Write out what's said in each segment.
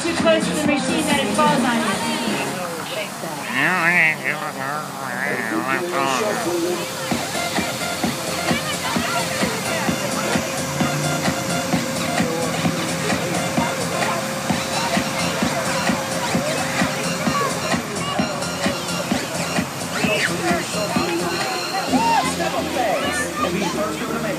too close to the machine that it falls on you. Step up fast and be first to the man.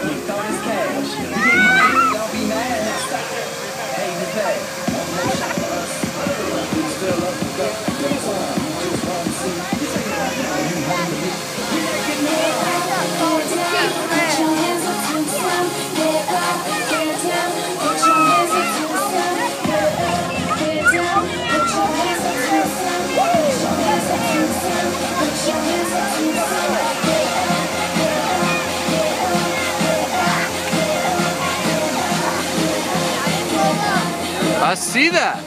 I see that.